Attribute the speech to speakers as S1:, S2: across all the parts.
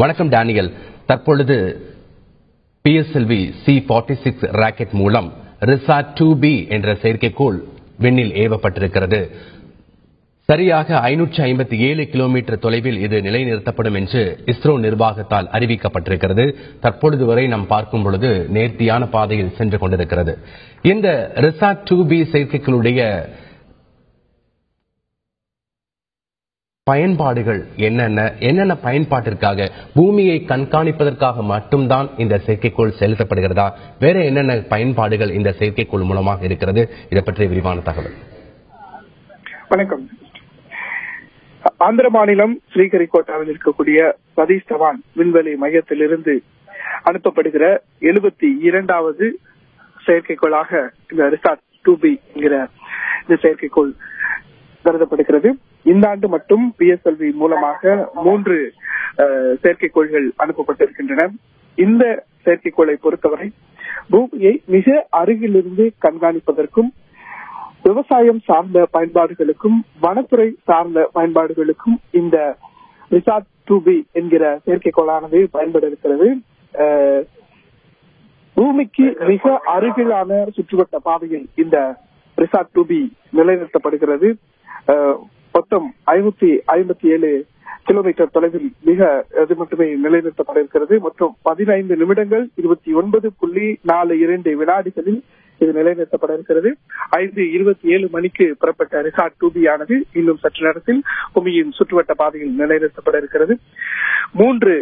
S1: வணக்கம் டேனியல். தற்பொழுது PSLV C forty six rocket மூலம் ரிசார்ட் டூ பி என்ற செயற்கைக்கோள் விண்ணில் ஏவப்பட்டிருக்கிறது. சரியாக ஐநூற்றி ஐம்பத்தி ஏழு கிலோமீட்டர் தொலைவில் இது நிலைநிறுத்தப்படும் என்று இஸ்ரோ நிர்வாகத்தால் அறிவிக்கப்பட்டிருக்கிறது. தற்பொழுது வரை நாம் பார்க்கும் பொழுது நேர்த்தியான பாதையில் சென்று கொண்டிருக்கிறது. இந்த ரிசார்ட் டூ பி செயற்கைகளுடைய பயன்பாடுகள் என்னென்ன என்னென்ன பயன்பாட்டிற்காக பூமியை கண்காணிப்பதற்காக மட்டும்தான் இந்த செயற்கைக்கோள் செலுத்தப்படுகிறதா? வேற என்னென்ன பயன்பாடுகள் இந்த செயற்கைக்கோள் மூலமாக இருக்கிறது? இதை பற்றிய விரிவான தகவல்.
S2: வணக்கம். ஆந்திர மாநிலம் ஸ்ரீஹரிகோட்டாவில் இருக்கக்கூடிய சதீஷ் தவான் விண்வெளி மையத்திலிருந்து அனுப்பப்படுகிற எழுபத்தி இரண்டாவது செயற்கைக்கோளாக இந்த ரிசார்ட் டூ பி என்கிற இந்த செயற்கைக்கோள் கருதப்படுகிறது. இந்த ஆண்டு மட்டும் பிஎஸ்எல்வி மூலமாக மூன்று செயற்கைக்கோள்கள் அனுப்பப்பட்டிருக்கின்றன. இந்த செயற்கைக்கோளை பொறுத்தவரை பூமியை மிக அருகிலிருந்து கண்காணிப்பதற்கும் விவசாயம் சார்ந்த பயன்பாடுகளுக்கும் வனத்துறை சார்ந்த பயன்பாடுகளுக்கும் இந்த ரிசார்ட் டூ பி என்கிற செயற்கைக்கோளானது பயன்பட இருக்கிறது பூமிக்கு மிக அருகிலான சுற்றுவட்ட பாதையில் இந்த ரிசார்ட் டூ பி நிலைநிறுத்தப்படுகிறது. மொத்தம் ஐநூத்தி ஐம்பத்தி ஏழு கிலோமீட்டர் தொலைவில் மிக அது மட்டுமே நிலைநிறுத்தப்பட இருக்கிறது பதினைந்து நிமிடங்கள் இருபத்தி ஒன்பது புள்ளி நாலு இரண்டு வினாடிகளில் இது நிலைநிறுத்தப்பட இருக்கிறது ஐந்து இருபத்தி ஏழு மணிக்கு புறப்பட்ட ரிசார்ட் டூபி ஆனது இன்னும் சற்று நேரத்தில் பூமியின் சுற்றுவட்ட பாதையில் நிலைநிறுத்தப்பட இருக்கிறது மூன்று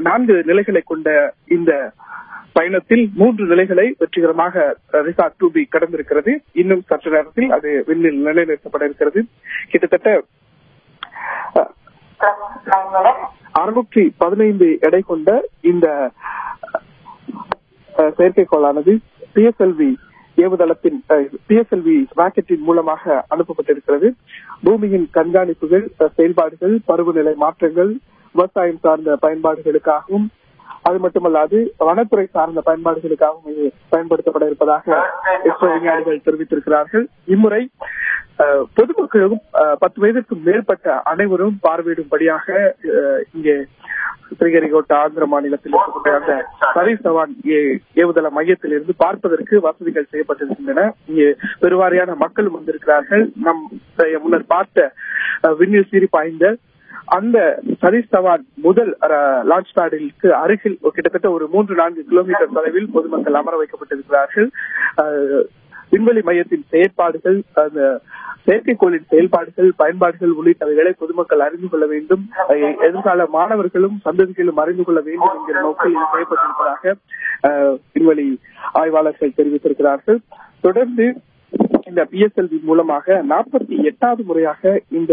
S2: நான்கு நிலைகளை கொண்ட இந்த பயணத்தில் மூன்று நிலைகளை வெற்றிகரமாக அஹ், டூ பி கடந்திருக்கிறது. இன்னும் சற்று நேரத்தில் அது விண்ணில் நிலைநிறுத்தப்பட இருக்கிறது. கிட்டத்தட்ட அறுநூற்றி பதினைந்து எடை கொண்ட இந்த செயற்கைக்கோளானது பிஎஸ்எல்வி ஏவுதளத்தின் பிஎஸ்எல்வி ராக்கெட்டின் மூலமாக அனுப்பப்பட்டிருக்கிறது. பூமியின் கண்காணிப்புகள் அஹ், செயல்பாடுகள் பருவநிலை மாற்றங்கள் விவசாயம் சார்ந்த பயன்பாடுகளுக்காகவும் அது மட்டுமல்லாது வனத்துறை சார்ந்த பயன்பாடுகளுக்காகவும் இது பயன்படுத்தப்பட இருப்பதாக இஸ்ரோ விஞ்ஞானிகள் தெரிவித்திருக்கிறார்கள். இம்முறை பொதுமக்களும் பத்து வயதிற்கும் மேற்பட்ட அனைவரும் பார்வையிடும்படியாக இங்கே ஸ்ரீஹரிகோட்டா ஆந்திர மாநிலத்தில் இருக்கக்கூடிய அந்த சதீஷ் தவான் ஏவுதள மையத்தில் இருந்து பார்ப்பதற்கு வசதிகள் செய்யப்பட்டிருக்கின்றன. இங்கே பெருவாரியான மக்களும் வந்திருக்கிறார்கள். நம் முன்னர் பார்த்த விண்ணில் சீறி பாய்ந்த அந்த சதீஷ் தவான் முதல் லான்ச் பேடிற்கு அருகில் கிட்டத்தட்ட ஒரு மூன்று நான்கு கிலோமீட்டர் தொலைவில் பொதுமக்கள் அமர வைக்கப்பட்டிருக்கிறார்கள். விண்வெளி மையத்தின் செயற்பாடுகள் அந்த செயற்கைக்கோளின் செயல்பாடுகள் பயன்பாடுகள் உள்ளிட்டவைகளை பொதுமக்கள் அறிந்து கொள்ள வேண்டும். எதிர்கால மாணவர்களும் சந்ததிகளும் அறிந்து கொள்ள வேண்டும் என்கிற நோக்கில் இது செய்யப்பட்டிருப்பதாக அஹ், விண்வெளி ஆய்வாளர்கள் தெரிவித்திருக்கிறார்கள். தொடர்ந்து இந்த பிஎஸ்எல்வி மூலமாக நாற்பத்தி எட்டாவது முறையாக இந்த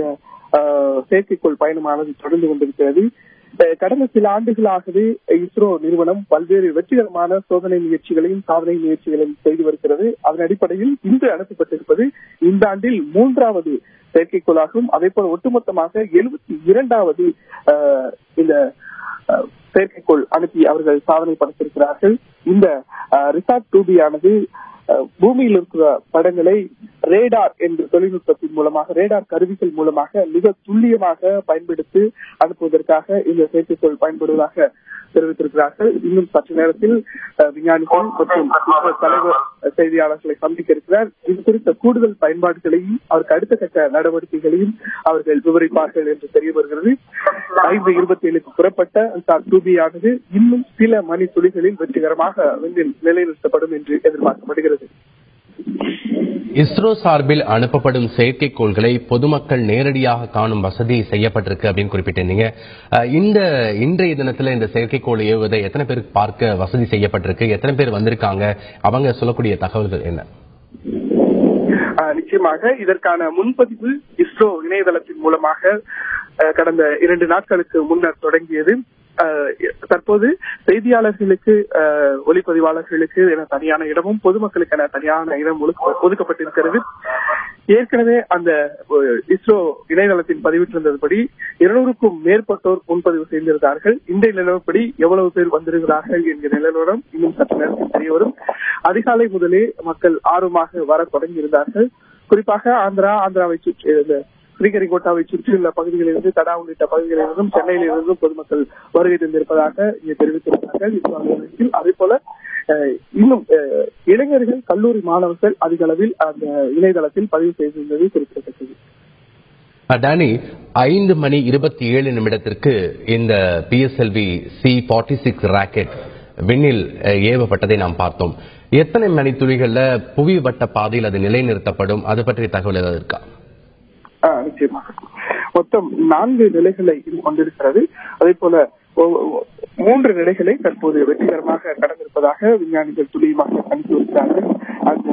S2: செயற்கைக்கோள் பயணமானது தொடர்ந்து கொண்டிருக்கிறது. கடந்த சில ஆண்டுகளாகவே இஸ்ரோ நிறுவனம் பல்வேறு வெற்றிகரமான சோதனை முயற்சிகளையும் சாதனை முயற்சிகளையும் செய்து வருகிறது. அதன் அடிப்படையில் இன்று அனுப்பப்பட்டிருப்பது இந்த ஆண்டில் மூன்றாவது செயற்கைக்கோளாகும். அதே போல ஒட்டுமொத்தமாக எழுபத்தி இரண்டாவது இந்த செயற்கைக்கோள் அனுப்பி அவர்கள் சாதனை படைத்திருக்கிறார்கள். இந்த ரிசார்ட் டூபி ஆனது அஹ், பூமியில் இருக்கிற படங்களை ரேடார் என்ற தொழில்நுட்பத்தின் மூலமாக ரேடார் கருவிகள் மூலமாக மிக துல்லியமாக பயன்படுத்தி அனுப்புவதற்காக இந்த செயற்கைக்கோள் பயன்படுவதாக தெரிவித்திருக்கிறார்கள். இன்னும் சற்று நேரத்தில் விஞ்ஞானிகள் மற்றும் இஸ்ரோ தலைவர் செய்தியாளர்களை சந்திக்க இருக்கிறார். இது குறித்த கூடுதல் பயன்பாடுகளையும் அவருக்கு அடுத்த கட்ட நடவடிக்கைகளையும் அவர்கள் விவரிப்பார்கள் என்று தெரிய வருகிறது. ஐந்து இருபத்தி ஏழுக்கு புறப்பட்ட சார் டூபியானது இன்னும் சில மணி துளிகளில் வெற்றிகரமாக விண்ணில் நிலைநிறுத்தப்படும் என்று எதிர்பார்க்கப்படுகிறது.
S1: இஸ்ரோ சார்பில் அனுப்பப்படும் செயற்கைக்கோள்களை பொதுமக்கள் நேரடியாக காணும் வசதி செய்யப்பட்டிருக்கு அப்படின்னு குறிப்பிட்டிருந்தீங்க. இந்த இன்றைய தினத்துல இந்த செயற்கைக்கோள் ஏவுவதை எத்தனை பேருக்கு பார்க்க வசதி செய்யப்பட்டிருக்கு? எத்தனை பேர் வந்திருக்காங்க? அவங்க சொல்லக்கூடிய தகவல்கள் என்ன?
S2: நிச்சயமாக இதற்கான முன்பதிவு இஸ்ரோ இணையதளத்தின் மூலமாக கடந்த இரண்டு நாட்களுக்கு முன்னர் தொடங்கியது. தற்போது செய்தியாளர்களுக்கு ஆஹ் ஒளிப்பதிவாளர்களுக்கு என தனியான இடமும் பொதுமக்களுக்கென தனியான இடம் ஒதுக்கப்பட்டிருக்கிறது. ஏற்கனவே அந்த இஸ்ரோ இணையதளத்தில் பதிவிட்டிருந்ததுபடி இருநூறுக்கும் மேற்பட்டோர் முன்பதிவு செய்திருந்தார்கள். இந்த நிலவரப்படி எவ்வளவு பேர் வந்திருக்கிறார்கள் என்கிற நிலவரம் இன்னும் சற்று நேரத்தில் தெரியவரும். அதிகாலை முதலே மக்கள் ஆர்வமாக வர தொடங்கியிருந்தார்கள். குறிப்பாக ஆந்திரா ஆந்திராவை சுற்றி ஸ்ரீஹரிகோட்டாவை சுற்றியுள்ள பகுதிகளிலிருந்து தடா உள்ளிட்ட பகுதிகளிலிருந்தும் சென்னையிலிருந்தும் பொதுமக்கள் வருகை தந்திருப்பதாக இங்கே தெரிவித்திருக்கிறார்கள். அதே போல இன்னும் இளைஞர்கள் கல்லூரி மாணவர்கள் அதிக அளவில் அந்த இணையதளத்தில் பதிவு செய்திருந்தது குறிப்பிடத்தக்கது.
S1: அஹ், ஐந்து மணி இருபத்தி ஏழு நிமிடத்திற்கு இந்த PSLV C forty six rocket விண்ணில் ஏவப்பட்டதை நாம் பார்த்தோம். எத்தனை மணித்துளிகள்ல புவி வட்ட பாதையில் அது நிலைநிறுத்தப்படும்? அது பற்றிய தகவல் ஏதாவது இருக்கா?
S2: நிச்சயமாக மொத்தம் நான்கு நிலைகளை இது கொண்டிருக்கிறது. அதே போல மூன்று நிலைகளை தற்போது வெற்றிகரமாக கடந்திருப்பதாக விஞ்ஞானிகள் துல்லியமாக கணித்து வருகிறார்கள். அந்த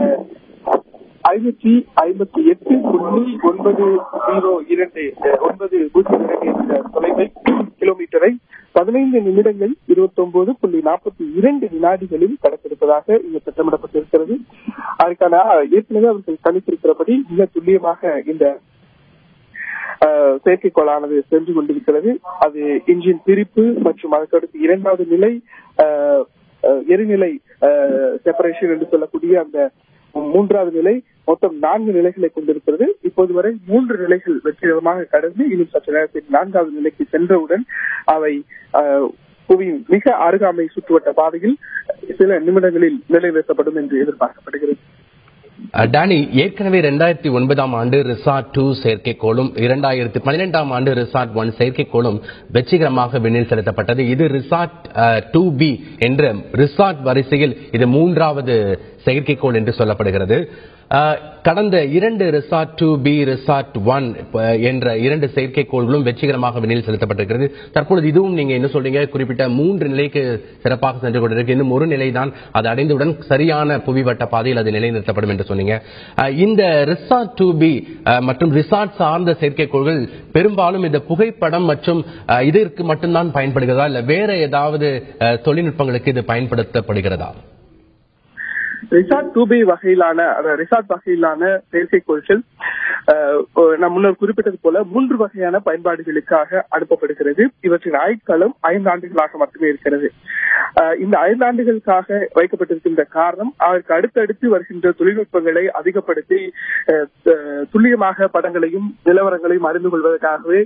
S2: ஐநூற்றி ஐம்பத்தி எட்டு புள்ளி ஒன்பது ஜீரோ இரண்டு ஒன்பது பூஜ்ஜியம் இரண்டு என்ற தொலைவை கிலோமீட்டரை பதினைந்து நிமிடங்கள் இருபத்தி ஒன்பது புள்ளி நாற்பத்தி இரண்டு வினாடிகளில் கடத்திருப்பதாக இங்கு திட்டமிடப்பட்டிருக்கிறது. அதற்கான ஏற்கனவே அவர்கள் கணித்திருக்கிறபடி மிக துல்லியமாக இந்த செயற்கைக்கோளானது சென்று கொண்டிருக்கிறது. அது இன்ஜின் பிரிப்பு மற்றும் அதற்கடுத்து இரண்டாவது நிலை எரிநிலை செப்பரேஷன் என்று சொல்லக்கூடிய அந்த மூன்றாவது நிலை மொத்தம் நான்கு நிலைகளை கொண்டிருக்கிறது. இப்போது வரை மூன்று நிலைகள் வெற்றிகரமாக கடந்து இன்னும் சற்று நேரத்தில் நான்காவது நிலைக்கு சென்றவுடன் அவை புவியின் மிக அருகாமை சுற்றுவட்ட பாதையில் சில நிமிடங்களில் நிலைநிறுத்தப்படும் என்று எதிர்பார்க்கப்படுகிறது.
S1: டானி ஏற்கனவே ரெண்டாயிரத்தி ஒன்பதாம் ஆண்டு ரிசார்ட் டூ செயற்கைக்கோளும் இரண்டாயிரத்தி பன்னிரெண்டாம் ஆண்டு ரிசார்ட் ஒன் செயற்கைக்கோளும் வெற்றிகரமாக விண்ணில் செலுத்தப்பட்டது. இது ரிசார்ட் டூ பி என்ற ரிசார்ட் வரிசையில் இது மூன்றாவது செயற்கைக்கோள் என்று சொல்லப்படுகிறது. கடந்த இரண்டு RISAT two B RISAT one என்ற இரண்டு செயற்கைக்கோள்களும் வெற்றிகரமாக விண்ணில் செலுத்தப்பட்டிருக்கிறது. தற்பொழுது இதுவும் நீங்க என்ன சொல்றீங்க? குறிப்பிட்ட மூன்று நிலைக்கு சிறப்பாக சென்று கொண்டிருக்கு. இன்னும் ஒரு நிலை தான் அது அடைந்தவுடன் சரியான புவிவட்ட பாதையில் அது நிலைநிறுத்தப்படும் என்று சொன்னீங்க. அஹ், இந்த ரிசார்ட் டூ பி மற்றும் ரிசார்ட் சார்ந்த செயற்கைக்கோள்கள் பெரும்பாலும் இந்த புகைப்படம் மற்றும் இதற்கு மட்டும்தான் பயன்படுகிறதா? இல்ல வேற ஏதாவது தொழில்நுட்பங்களுக்கு இது பயன்படுத்தப்படுகிறதா?
S2: ரிசார்ட் டூபே வகையிலான ரிசார்ட் வகையிலான செயற்கைக்கோள்கள் நான் முன்னர் குறிப்பிட்டது போல மூன்று வகையான பயன்பாடுகளுக்காக அனுப்பப்படுகிறது. இவற்றின் ஆயுட்காலம் ஐந்து ஆண்டுகளாக மட்டுமே இருக்கிறது. இந்த ஐந்து ஆண்டுகளுக்காக வைக்கப்பட்டிருக்கின்ற காரணம் அதற்கு அடுத்தடுத்து வருகின்ற தொழில்நுட்பங்களை அதிகப்படுத்தி அஹ், துல்லியமாக படங்களையும் நிலவரங்களையும் அறிந்து கொள்வதற்காகவே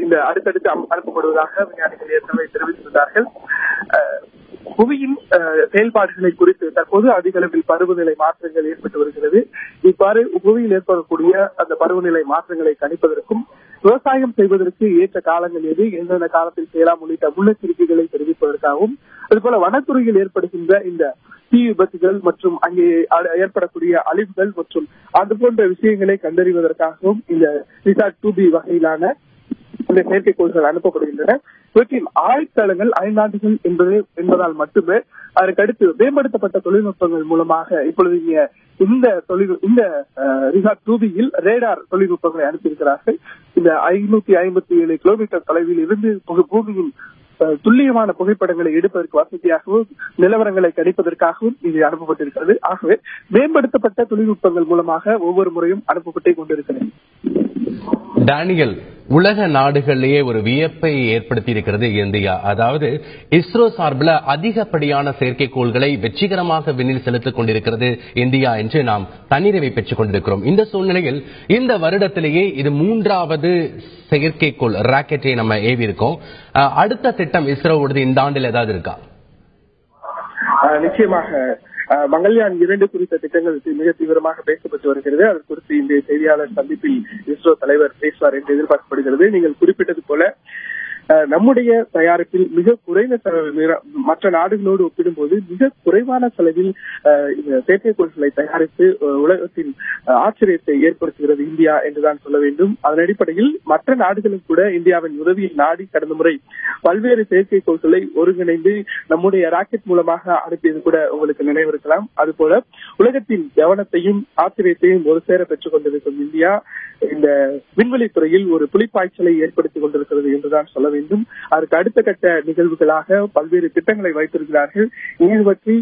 S2: இந்த அடுத்தடுத்து அனுப்பப்படுவதாக விஞ்ஞானிகள் ஏற்கனவே தெரிவித்திருந்தார்கள். புவியின் செயல்பாடுகளை குறித்து தற்போது அதிக அளவில் பருவநிலை மாற்றங்கள் ஏற்பட்டு வருகிறது. இவ்வாறு புவியில் ஏற்படக்கூடிய அந்த பருவநிலை மாற்றங்களை கணிப்பதற்கும் விவசாயம் செய்வதற்கு ஏற்ற காலங்கள் எது எந்தெந்த காலத்தில் செய்யலாம் உள்ளிட்ட முன்னெச்சரிக்கைகளை தெரிவிப்பதற்காகவும் அதுபோல வனத்துறையில் ஏற்படுகின்ற இந்த தீ விபத்துகள் மற்றும் அங்கே ஏற்படக்கூடிய அழிவுகள் மற்றும் அது போன்ற விஷயங்களை கண்டறிவதற்காகவும் இந்த ரிசார்ட் டூ பி வகையிலான இந்த செயற்கைக்கோள்கள் அனுப்பப்படுகின்றன. இவற்றின் ஆயுட்காலங்கள் ஐந்தாண்டுகள் என்பது என்பதால் மட்டுமே அதற்கடுத்து மேம்படுத்தப்பட்ட தொழில்நுட்பங்கள் மூலமாக இப்பொழுது இந்த தொழில் இந்த ரிசார்ட் டூபியில் ரேடார் தொழில்நுட்பங்களை அனுப்பியிருக்கிறார்கள். இந்த ஐநூத்தி ஐம்பத்தி ஏழு கிலோமீட்டர் தொலைவில் இருந்து பூமியின் துல்லியமான புகைப்படங்களை எடுப்பதற்கு வசதியாகவும் நிலவரங்களை கணிப்பதற்காகவும் இது அனுப்பப்பட்டிருக்கிறது. ஆகவே மேம்படுத்தப்பட்ட தொழில்நுட்பங்கள் மூலமாக ஒவ்வொரு முறையும் அனுப்பப்பட்டே கொண்டிருக்கிறது.
S1: டேனியல் உலக நாடுகளிலேயே ஒரு வியப்பை ஏற்படுத்தி இருக்கிறது இந்தியா. அதாவது இஸ்ரோ சார்பில் அதிகப்படியான செயற்கைக்கோள்களை வெற்றிகரமாக விண்ணில் செலுத்திக் கொண்டிருக்கிறது இந்தியா என்று நாம் தன்னிறைவை பெற்றுக் கொண்டிருக்கிறோம். இந்த சூழ்நிலையில் இந்த வருடத்திலேயே இது மூன்றாவது செயற்கைக்கோள் ராக்கெட்டை நம்ம ஏவி இருக்கோம் அடுத்த திட்டம் இஸ்ரோவோடது இந்த ஆண்டில் ஏதாவது இருக்கா?
S2: நிச்சயமாக மங்கள்யான் இரண்டு குறித்த திட்டங்கள் மிக தீவிரமாக பேசப்பட்டு வருகிறது. அது குறித்து இந்த செய்தியாளர் சந்திப்பில் இஸ்ரோ தலைவர் பேசுவார் என்று எதிர்பார்க்கப்படுகிறது. நீங்கள் குறிப்பிட்டது போல நம்முடைய தயாரிப்பில் மிக குறைந்த மற்ற நாடுகளோடு ஒப்பிடும்போது மிக குறைவான செலவில் செயற்கைக்கோள்களை தயாரித்து உலகத்தின் ஆச்சரியத்தை ஏற்படுத்துகிறது இந்தியா என்றுதான் சொல்ல வேண்டும். அதன் அடிப்படையில் மற்ற நாடுகளும் கூட இந்தியாவின் உதவியை நாடி கடந்த முறை பல்வேறு செயற்கைக்கோள்களை ஒருங்கிணைந்து நம்முடைய ராக்கெட் மூலமாக அனுப்பியது கூட உங்களுக்கு நினைவிருக்கலாம். அதுபோல உலகத்தின் கவனத்தையும் ஆச்சரியத்தையும் ஒரு சேர பெற்றுக் கொண்டிருக்கும் இந்தியா இந்த விண்வெளி துறையில் ஒரு புலிப்பாய்ச்சலை ஏற்படுத்திக் கொண்டிருக்கிறது என்றுதான் சொல்ல வேண்டும். அதற்கு அடுத்த கட்ட நிகழ்வுகளாக பல்வேறு திட்டங்களை வைத்திருக்கிறார்கள். இது பற்றி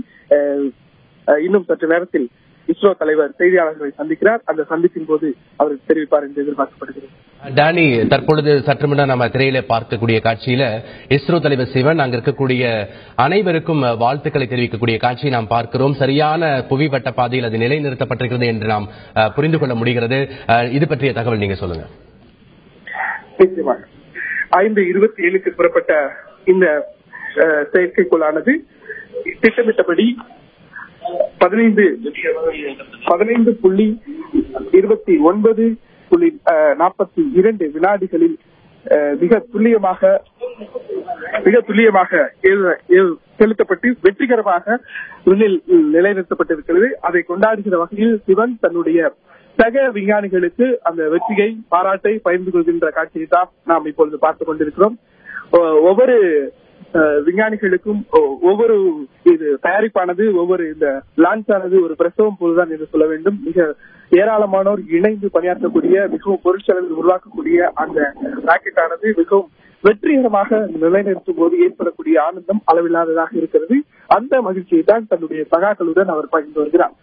S2: இன்னும் சற்று நேரத்தில் இஸ்ரோ தலைவர் செய்தியாளர்களை சந்திக்கிறார். அந்த சந்திப்பின் போது அவர் தெரிவிப்பார் என்று எதிர்பார்க்கப்படுகிறது.
S1: டானி தற்பொழுது சற்று முன்னர் நம்ம திரையில பார்க்கக்கூடிய காட்சியில இஸ்ரோ தலைவர் சிவன் அங்க இருக்கக்கூடிய அனைவருக்கும் வாழ்த்துக்களை தெரிவிக்கக்கூடிய காட்சியை நாம் பார்க்கிறோம். சரியான புவி வட்ட பாதையில் அது நிலைநிறுத்தப்பட்டிருக்கிறது என்று நாம் புரிந்து கொள்ள முடிகிறது. இது பற்றிய தகவல் நீங்க சொல்லுங்க.
S2: நிச்சயமாக. ஐந்து இருபத்தி ஏழுக்கு புறப்பட்ட இந்த செயற்கைக்கோளானது திட்டமிட்டபடி பதினைந்து பதினைந்து புள்ளி இருபத்தி ஒன்பது புள்ளி நாற்பத்தி இரண்டு வினாடிகளில் அஹ், மிக துல்லியமாக மிக துல்லியமாக செலுத்தப்பட்டு வெற்றிகரமாக விண்ணில் நிலைநிறுத்தப்பட்டிருக்கிறது. அதை கொண்டாடுகிற வகையில் சிவன் தன்னுடைய சக விஞ்ஞானிகளுக்கு அந்த வெற்றியை பாராட்டை பகிர்ந்து கொள்கின்ற காட்சியை தான் நாம் இப்பொழுது பார்த்துக் கொண்டிருக்கிறோம். ஒவ்வொரு விஞ்ஞானிகளுக்கும் ஒவ்வொரு இது தயாரிப்பானது ஒவ்வொரு இந்த லான்ச் ஆனது ஒரு பிரசவம் போதுதான் என்று சொல்ல வேண்டும். மிக ஏராளமானோர் இணைந்து பணியாற்றக்கூடிய மிகவும் பொருட்செலவில் உருவாக்கக்கூடிய அந்த ராக்கெட் ஆனது மிகவும் வெற்றிகரமாக நிலைநிறுத்தும் போது ஏற்படக்கூடிய ஆனந்தம் அளவில்லாததாக இருக்கிறது. அந்த மகிழ்ச்சியை தான் தன்னுடைய சகாக்களுடன் அவர் பகிர்ந்து வருகிறார்.